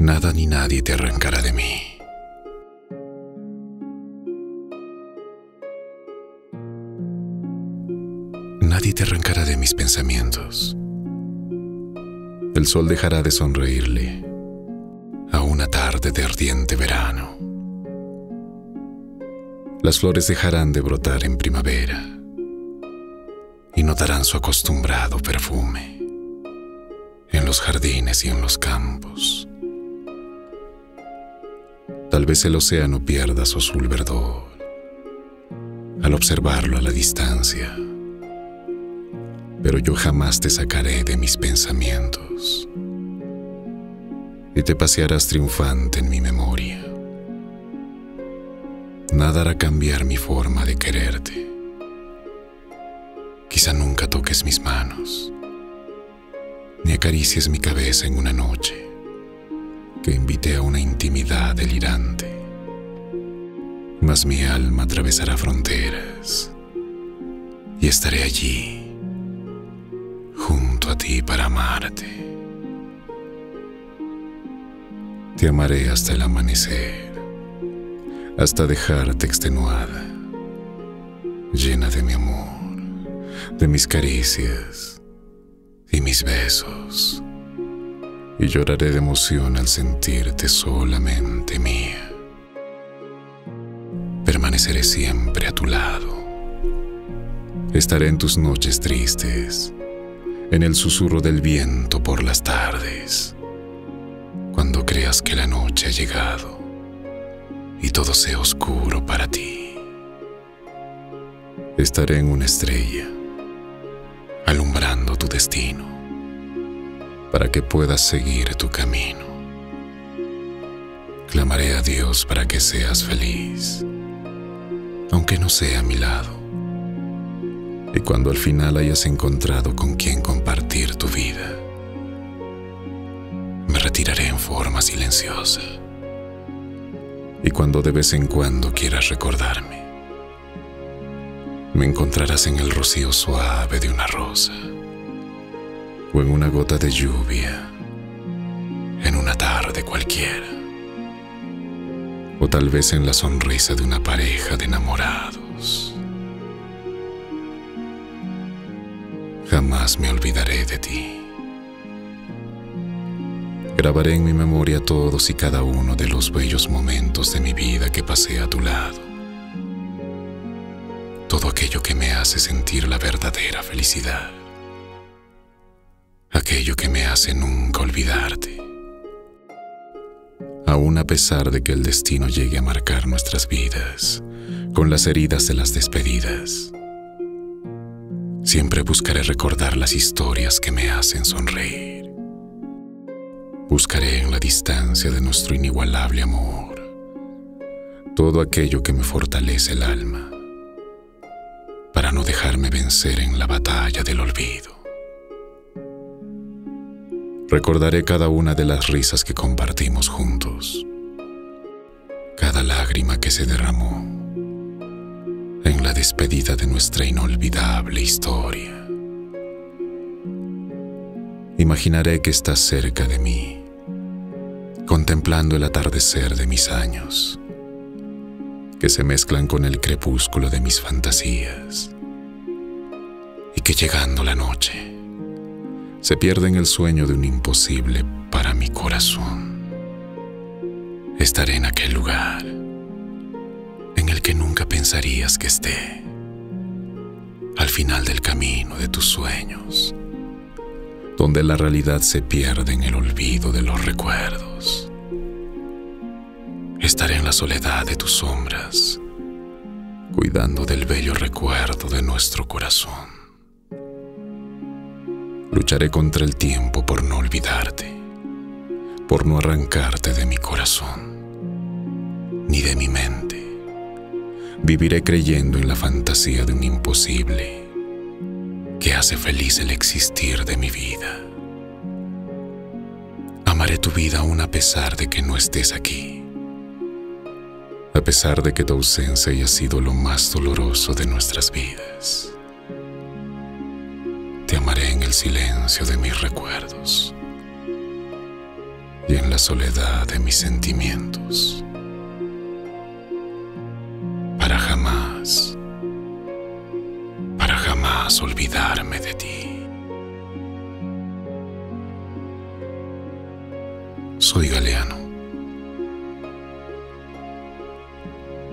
Nada ni nadie te arrancará de mí. Nadie te arrancará de mis pensamientos. El sol dejará de sonreírle a una tarde de ardiente verano. Las flores dejarán de brotar en primavera y notarán su acostumbrado perfume en los jardines y en los campos. Tal vez el océano pierda su azul verdor al observarlo a la distancia, pero yo jamás te sacaré de mis pensamientos y te pasearás triunfante en mi memoria. Nada hará cambiar mi forma de quererte. Quizá nunca toques mis manos, ni acaricies mi cabeza en una noche que invite a una intimidad delirante. Mas mi alma atravesará fronteras y estaré allí, junto a ti para amarte. Te amaré hasta el amanecer, hasta dejarte extenuada, llena de mi amor, de mis caricias y mis besos y lloraré de emoción al sentirte solamente mía. Permaneceré siempre a tu lado. Estaré en tus noches tristes, en el susurro del viento por las tardes, cuando creas que la noche ha llegado y todo sea oscuro para ti. Estaré en una estrella, alumbrando tu destino para que puedas seguir tu camino. Clamaré a Dios para que seas feliz, aunque no sea a mi lado. Y cuando al final hayas encontrado con quien compartir tu vida, me retiraré en forma silenciosa. Y cuando de vez en cuando quieras recordarme, me encontrarás en el rocío suave de una rosa o en una gota de lluvia, en una tarde cualquiera, o tal vez en la sonrisa de una pareja de enamorados. Jamás me olvidaré de ti. Grabaré en mi memoria todos y cada uno de los bellos momentos de mi vida que pasé a tu lado. Todo aquello que me hace sentir la verdadera felicidad aquello que me hace nunca olvidarte. Aún a pesar de que el destino llegue a marcar nuestras vidas con las heridas de las despedidas, siempre buscaré recordar las historias que me hacen sonreír. Buscaré en la distancia de nuestro inigualable amor todo aquello que me fortalece el alma para no dejarme vencer en la batalla del olvido. Recordaré cada una de las risas que compartimos juntos, cada lágrima que se derramó en la despedida de nuestra inolvidable historia. Imaginaré que estás cerca de mí, contemplando el atardecer de mis años, que se mezclan con el crepúsculo de mis fantasías, y que llegando la noche, se pierde en el sueño de un imposible para mi corazón. Estaré en aquel lugar en el que nunca pensarías que esté, al final del camino de tus sueños, donde la realidad se pierde en el olvido de los recuerdos. Estaré en la soledad de tus sombras, cuidando del bello recuerdo de nuestro corazón. Lucharé contra el tiempo por no olvidarte, por no arrancarte de mi corazón, ni de mi mente. Viviré creyendo en la fantasía de un imposible que hace feliz el existir de mi vida. Amaré tu vida aún a pesar de que no estés aquí, a pesar de que tu ausencia haya sido lo más doloroso de nuestras vidas el silencio de mis recuerdos. y en la soledad de mis sentimientos, para jamás, para jamás olvidarme de ti. Soy Galeano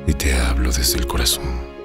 y te hablo desde el corazón.